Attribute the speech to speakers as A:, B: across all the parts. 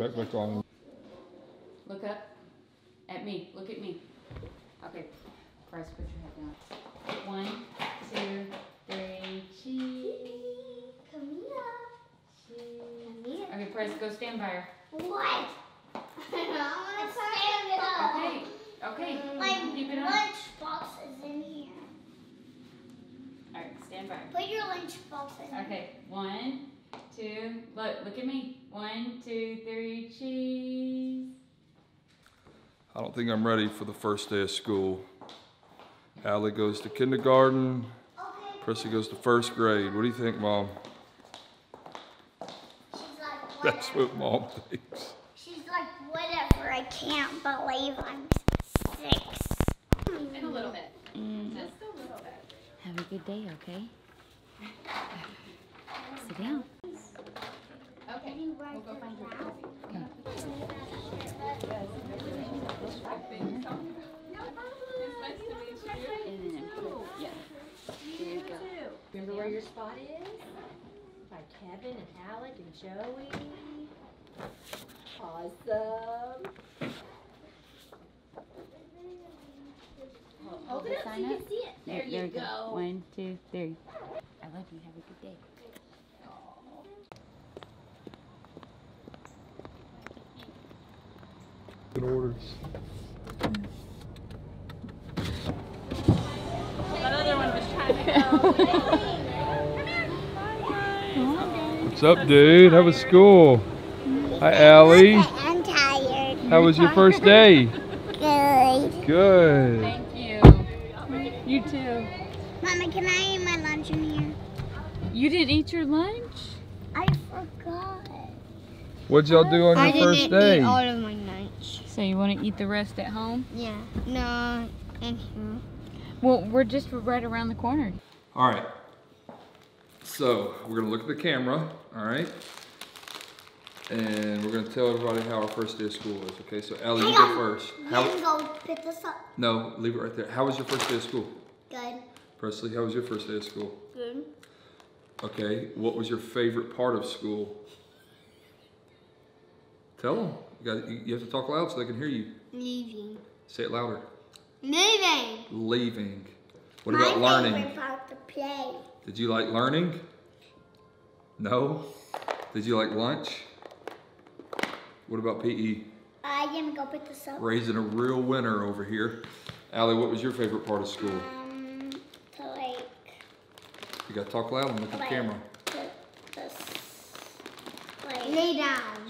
A: back, back.
B: Look up at me. Look at me. Okay. Bryce, put your head down. One, two, three, cheese.
C: Come here.
B: cheese.
C: Come here.
B: Okay, Bryce, go stand by her.
C: What? I want to stand it up.
B: Okay. Okay.
C: My
B: Keep it on.
C: lunchbox is in here.
B: All right, stand by.
C: Put your lunchbox in.
B: Okay. One, two. Look. Look at me. One, two, three, cheese.
A: I don't think I'm ready for the first day of school. Allie goes to kindergarten.
C: Okay.
A: Presley goes to first grade. What do you think, Mom?
C: She's like,
A: That's what Mom thinks.
C: She's like, whatever. I can't believe I'm six.
B: In a little bit. Mm. Just a little bit. Have a good day, okay? Sit down. Okay. We'll go find your coffee. And then put, yeah. There you go.
D: Remember where your spot is? By Kevin and Alec and Joey. Awesome. Hold it up so you can see it. There you
B: we
D: go.
B: One, two, three. I love you. Have a good day.
A: Good orders. What's up, dude? How was school? Hi, Allie.
C: I'm tired.
A: How was your first day?
C: Good.
A: Good.
B: Thank you. You too.
C: Mama, can I eat my lunch in here?
B: You didn't eat your lunch?
C: I forgot.
A: What'd y'all do on your first day?
C: Of my lunch.
B: So you want to eat the rest at home?
C: Yeah. No. In here.
B: Well, we're just right around the corner.
A: All right. So we're gonna look at the camera. All right. And we're gonna tell everybody how our first day of school was, Okay. So Allie, you
C: Hang
A: go first.
C: You
A: How?
C: can go pick this up.
A: No, leave it right there. How was your first day of school?
C: Good.
A: Presley, how was your first day of school?
C: Good.
A: Okay, what was your favorite part of school? Tell them. You, got, you have to talk loud so they can hear you.
C: Leaving.
A: Say it louder.
C: Moving.
A: Leaving. What
C: my
A: about learning?
C: to.
A: Did you like learning? No? Did you like lunch? What about PE?
C: I am gonna go pick this up.
A: Raising a real winner over here. Allie, what was your favorite part of school?
C: Um, to like
A: You gotta talk loud and look at the camera.
C: put this. Like lay down.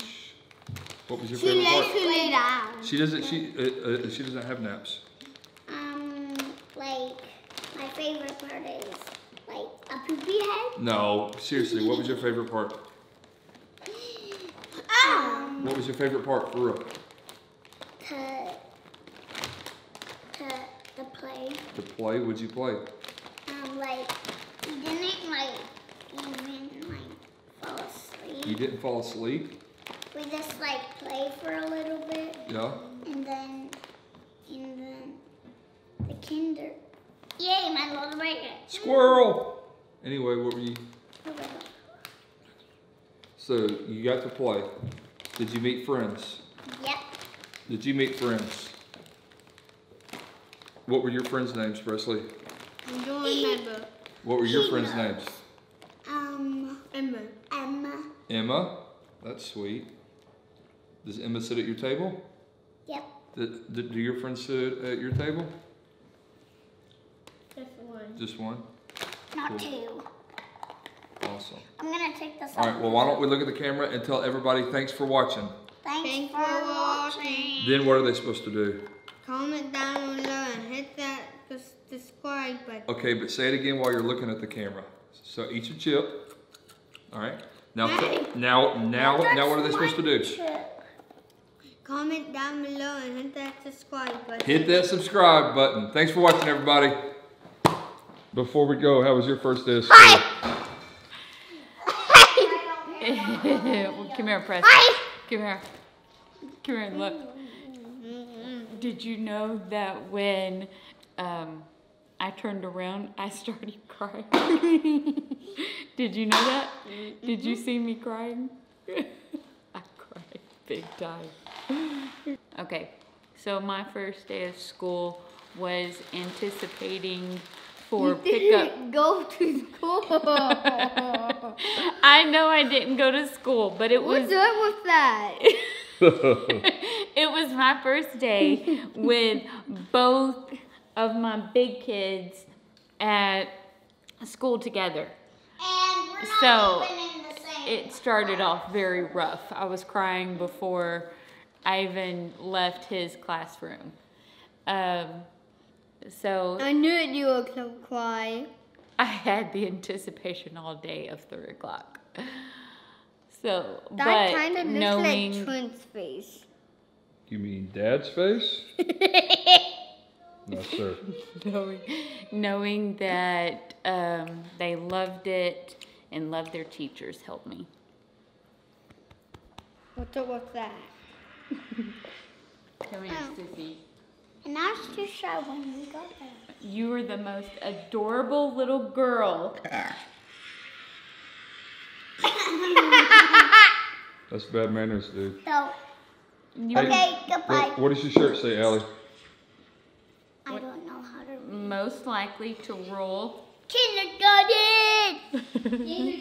A: What was your
C: She
A: favorite
C: likes
A: part?
C: to lay down.
A: She doesn't. She uh, uh, she doesn't have naps.
C: Um, like my favorite part is like a poopy head.
A: No, seriously. What was your favorite part?
C: Um,
A: What was your favorite part for real?
C: to to the play.
A: To play? What'd you play?
C: Um, like he didn't like even like fall asleep.
A: You didn't fall asleep?
C: We just like play for a little bit,
A: Yeah.
C: and then and then the kinder. Yay, my little rabbit.
A: Squirrel. Anyway, what were you? So you got to play. Did you meet friends?
C: Yep.
A: Did you meet friends? What were your friends' names, Presley?
C: I'm doing my book.
A: What were your friends' names?
C: Um, Emma. Emma.
A: Emma. That's sweet. Does Emma sit at your table?
C: Yep.
A: Do, do do your friends sit at your table?
C: Just one.
A: Just one?
C: Not
A: Cool.
C: two.
A: Awesome.
C: I'm gonna take this
A: All
C: off.
A: right, well, why don't we look at the camera and tell everybody thanks for watching?
C: Thanks, for watching.
A: Then what are they supposed to do?
E: Comment down below and hit that subscribe button.
A: Okay, but say it again while you're looking at the camera. So eat your chip. All right. Now, now, now, now, what are they supposed to do?
E: Comment down below and hit that subscribe button.
A: Hit that subscribe button. Thanks for watching, everybody. Before we go, how was your first day of school?
B: well, come here, Preston. Hi. Come here. Come here look. Did you know that when um, I turned around, I started crying? Did you know that? Did you see me crying? I cried. Big time. Okay, so my first day of school was anticipating for
E: you
B: pickup.
E: didn't go to school.
B: I know I didn't go to school, but it was
E: What's up with that?
B: it was my first day with both of my big kids at school together.
C: And we're not
B: So, It started off very rough. I was crying before I even left his classroom. Um, so
E: I knew it. You were gonna cry.
B: I had the anticipation all day of three o'clock. So,
E: That
B: but
E: kind of looks
B: knowing
E: like Trent's face.
A: You mean dad's face? no, sir.
B: knowing, knowing that um, they loved it and love their teachers Help me.
E: What's up with that?
B: Come here,
C: Oh.
B: Sissy.
C: And I was too shy when we got there.
B: You are the most adorable little girl.
A: That's bad manners, dude.
C: So,
B: You
A: Hey,
C: okay, goodbye.
A: What, what does your shirt say, Allie?
C: I don't know how to
B: are most likely to roll
C: kindergarten.